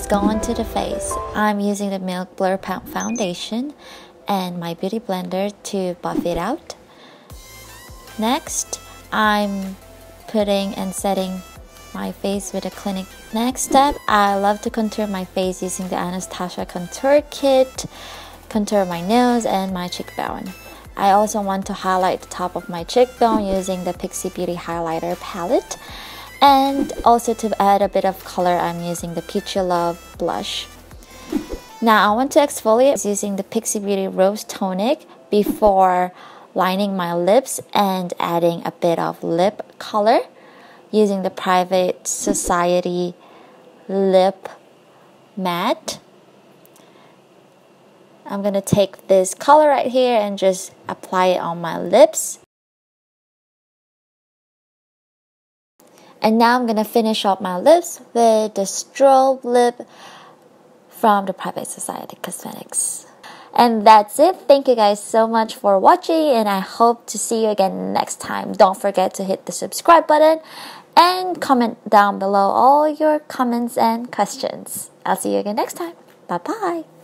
go on to the face. I'm using the Milk Blur Foundation and my beauty blender to buff it out. Next, I'm putting and setting my face with a Clinique. Next step, I love to contour my face using the Anastasia Contour Kit, contour my nose and my cheekbone. I also want to highlight the top of my cheekbone using the Pixi Beauty Highlighter Palette. And also to add a bit of color, I'm using the Peachy Love blush. Now I want to exfoliate using the Pixi Beauty Rose Tonic before lining my lips and adding a bit of lip color using the Private Society Lip Matte. I'm gonna take this color right here and just apply it on my lips. And now I'm gonna finish off my lips with the strobe lip from the Private Society Cosmetics. And that's it. Thank you guys so much for watching and I hope to see you again next time. Don't forget to hit the subscribe button and comment down below all your comments and questions. I'll see you again next time. Bye bye.